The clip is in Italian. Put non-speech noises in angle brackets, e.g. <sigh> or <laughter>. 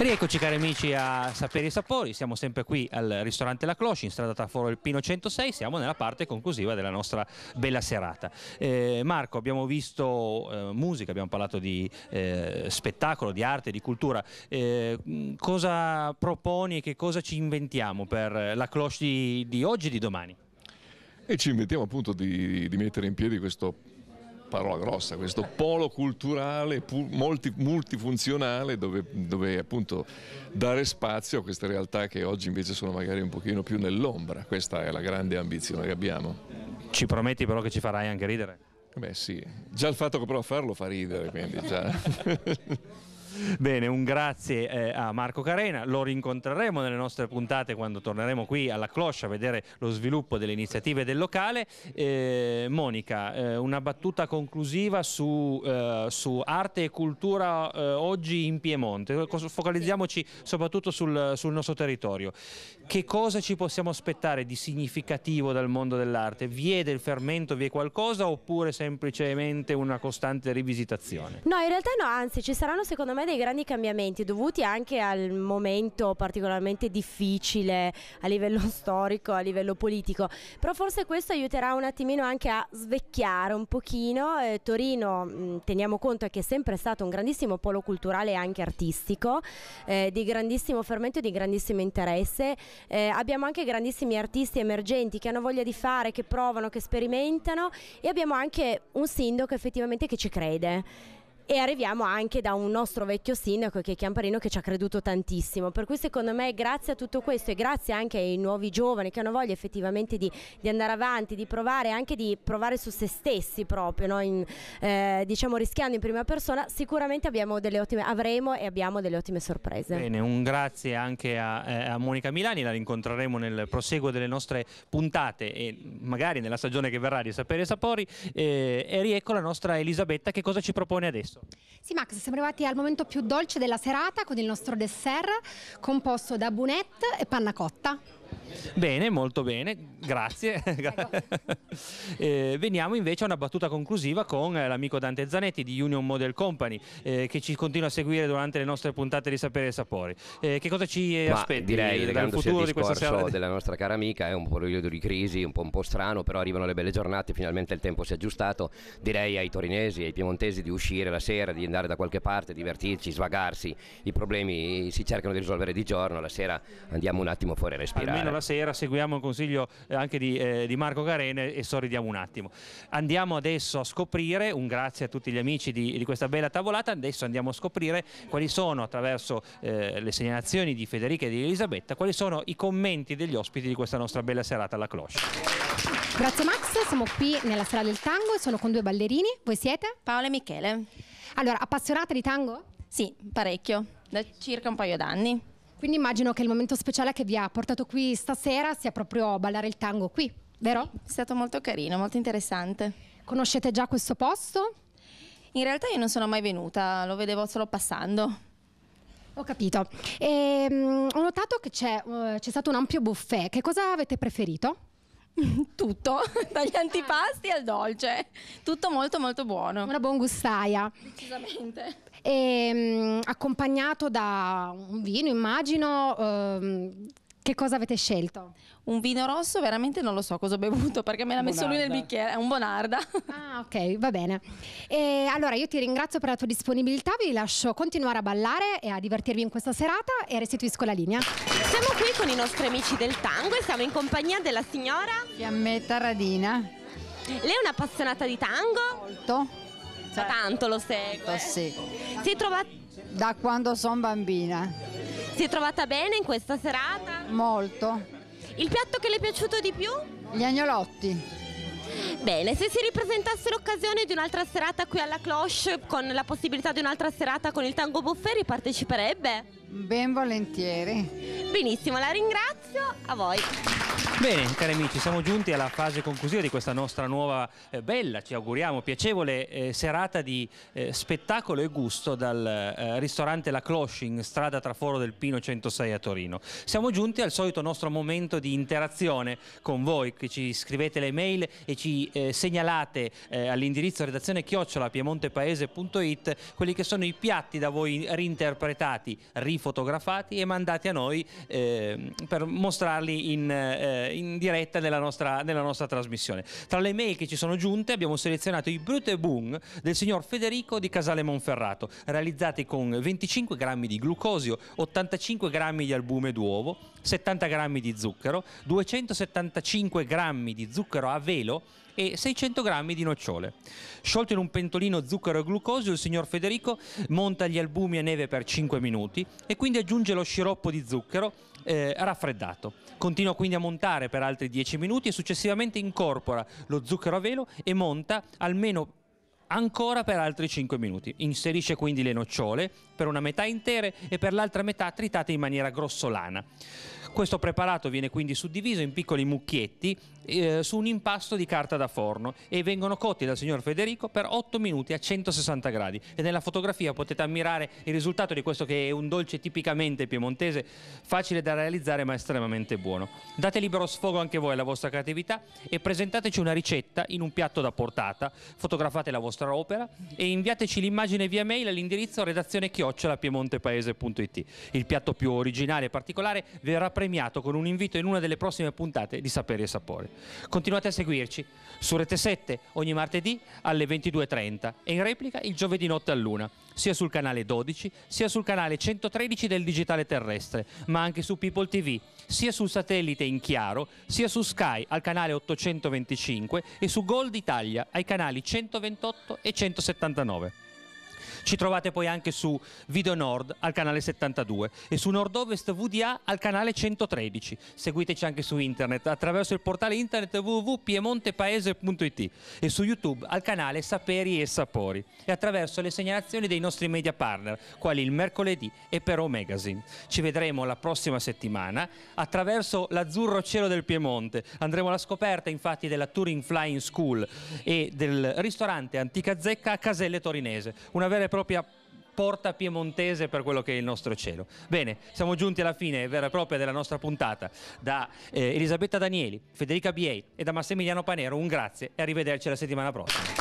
Rieccoci cari amici a Saperi e Sapori, siamo sempre qui al ristorante La Cloche in strada Traforo del Pino 106, siamo nella parte conclusiva della nostra bella serata. Eh, Marco, abbiamo visto eh, musica, abbiamo parlato di eh, spettacolo, di arte, di cultura, eh, cosa proponi e che cosa ci inventiamo per la Cloche di, di oggi e di domani? E ci inventiamo appunto di, di mettere in piedi questo parola grossa, questo polo culturale multi, multifunzionale dove, dove, appunto dare spazio a queste realtà che oggi invece sono magari un pochino più nell'ombra. Questa è la grande ambizione che abbiamo. Ci prometti però che ci farai anche ridere? Beh sì, già il fatto che provo a farlo fa ridere, quindi già... <laughs> Bene, un grazie eh, a Marco Carena, lo rincontreremo nelle nostre puntate quando torneremo qui alla Cloche a vedere lo sviluppo delle iniziative del locale. Eh, Monica, eh, una battuta conclusiva su, eh, su arte e cultura eh, oggi in Piemonte, focalizziamoci soprattutto sul, sul nostro territorio. Che cosa ci possiamo aspettare di significativo dal mondo dell'arte? Vi è del fermento, vi è qualcosa oppure semplicemente una costante rivisitazione? No, in realtà no, anzi ci saranno secondo me dei grandi cambiamenti dovuti anche al momento particolarmente difficile a livello <laughs> storico, a livello politico, però forse questo aiuterà un attimino anche a svecchiare un pochino. Eh, Torino, mh, teniamo conto che è sempre stato un grandissimo polo culturale e anche artistico, eh, di grandissimo fermento e di grandissimo interesse. Eh, abbiamo anche grandissimi artisti emergenti che hanno voglia di fare, che provano, che sperimentano e abbiamo anche un sindaco effettivamente che ci crede e arriviamo anche da un nostro vecchio sindaco che è Chiamparino che ci ha creduto tantissimo. Per cui secondo me grazie a tutto questo e grazie anche ai nuovi giovani che hanno voglia effettivamente di, di andare avanti di provare anche di provare su se stessi proprio no? in, eh, diciamo rischiando in prima persona sicuramente ottime avremo e abbiamo delle ottime sorprese. Bene un grazie anche a, eh, a Monica Milani la rincontreremo nel proseguo delle nostre puntate e magari nella stagione che verrà di Sapere Sapori. Eh, e riecco la nostra Elisabetta che cosa ci propone adesso sì Max, siamo arrivati al momento più dolce della serata con il nostro dessert composto da bunette e panna cotta. Bene, molto bene, grazie. <laughs> eh, veniamo invece a una battuta conclusiva con eh, l'amico Dante Zanetti di Union Model Company eh, che ci continua a seguire durante le nostre puntate di Sapere e Sapori. Eh, che cosa ci Ma aspetti direi, dal futuro di questa sera? della nostra cara amica, è un periodo di crisi, un po', un po' strano, però arrivano le belle giornate, finalmente il tempo si è aggiustato. Direi ai torinesi, ai piemontesi di uscire la sera, di andare da qualche parte, divertirci, svagarsi. I problemi si cercano di risolvere di giorno, la sera andiamo un attimo fuori a respirare. Almeno la sera seguiamo il consiglio eh, anche di, eh, di, Marco Carene e sorridiamo un attimo. Andiamo adesso a scoprire, un grazie a tutti gli amici di, di questa bella tavolata, adesso andiamo a scoprire quali sono attraverso eh, le segnalazioni di Federica e di Elisabetta, quali sono i commenti degli ospiti di questa nostra bella serata alla Cloche. Grazie Max, siamo qui nella sala del tango e sono con due ballerini, voi siete? Paola e Michele. Allora, appassionate di tango? Sì, parecchio, da circa un paio d'anni. Quindi immagino che il momento speciale che vi ha portato qui stasera sia proprio ballare il tango qui, vero? È stato molto carino, molto interessante. Conoscete già questo posto? In realtà io non sono mai venuta, lo vedevo solo passando. Ho capito. E, um, ho notato che c'è, uh, c'è stato un ampio buffet. Che cosa avete preferito? <laughs> Tutto, <laughs> dagli antipasti al dolce, tutto molto molto buono. Una buon gustaia. Decisamente. E, um, accompagnato da un vino, immagino. Um, che cosa avete scelto? Un vino rosso, veramente non lo so cosa ho bevuto perché me l'ha messo lui nel bicchiere, è un Bonarda. Ah, ok, va bene. E allora io ti ringrazio per la tua disponibilità, vi lascio continuare a ballare e a divertirvi in questa serata e restituisco la linea. Siamo qui con i nostri amici del tango e siamo in compagnia della signora Fiammetta Radina. Lei è un'appassionata di tango? Molto. Da tanto lo segue. Sì. Si è trovata Da quando sono bambina. Si è trovata bene in questa serata? Molto. Il piatto che le è piaciuto di più? Gli agnolotti. Bene, se si ripresentasse l'occasione di un'altra serata qui alla Cloche con la possibilità di un'altra serata con il Tango Bufferi parteciperebbe? Ben volentieri. Benissimo, la ringrazio, a voi. Bene, cari amici, siamo giunti alla fase conclusiva di questa nostra nuova, eh, bella, ci auguriamo, piacevole eh, serata di eh, spettacolo e gusto dal eh, ristorante La Cloche in strada Traforo del Pino 106 a Torino. Siamo giunti al solito nostro momento di interazione con voi, che ci scrivete le mail e ci eh, segnalate eh, all'indirizzo redazione chiocciola piemontepaese.it quelli che sono i piatti da voi reinterpretati, rifotografati e mandati a noi eh, per mostrarli in, eh, in diretta nella nostra, nella nostra trasmissione. Tra le mail che ci sono giunte abbiamo selezionato i Brute Boom del signor Federico di Casale Monferrato, realizzati con 25 grammi di glucosio, 85 grammi di albume d'uovo, 70 grammi di zucchero, 275 grammi di zucchero a velo e 600 grammi di nocciole. Sciolto in un pentolino zucchero e glucosio, il signor Federico monta gli albumi a neve per 5 minuti e quindi aggiunge lo sciroppo di zucchero eh, raffreddato. Continua quindi a montare per altri 10 minuti e successivamente incorpora lo zucchero a velo e monta almeno ancora per altri 5 minuti. Inserisce quindi le nocciole per una metà intere e per l'altra metà tritate in maniera grossolana. Questo preparato viene quindi suddiviso in piccoli mucchietti eh, su un impasto di carta da forno e vengono cotti dal signor Federico per 8 minuti a 160 gradi e nella fotografia potete ammirare il risultato di questo che è un dolce tipicamente piemontese, facile da realizzare ma estremamente buono. Date libero sfogo anche voi alla vostra creatività e presentateci una ricetta in un piatto da portata, fotografate la vostra opera e inviateci l'immagine via mail all'indirizzo redazione chiocciola piemontepaese.it. Il piatto più originale e particolare verrà premiato con un invito in una delle prossime puntate di Saperi e Sapori. Continuate a seguirci su Rete 7 ogni martedì alle 22.30 e in replica il giovedì notte a luna, sia sul canale 12 sia sul canale 113 del digitale terrestre, ma anche su People TV, sia sul satellite in chiaro, sia su Sky al canale 825 e su Gold Italia ai canali 128 e 179. Ci trovate poi anche su Video Nord al canale 72 e su Nord-Ovest VDA al canale 113. Seguiteci anche su internet attraverso il portale internet www.piemontepaese.it e su YouTube al canale Saperi e Sapori e attraverso le segnalazioni dei nostri media partner quali il mercoledì e Però Magazine. Ci vedremo la prossima settimana attraverso l'azzurro cielo del Piemonte. Andremo alla scoperta infatti della Touring Flying School e del ristorante Antica Zecca a Caselle Torinese. Una vera e propria porta piemontese per quello che è il nostro cielo. Bene, siamo giunti alla fine vera e propria della nostra puntata. Da eh, Elisabetta Danieli, Federica Biei e da Massimiliano Panero un grazie e arrivederci la settimana prossima.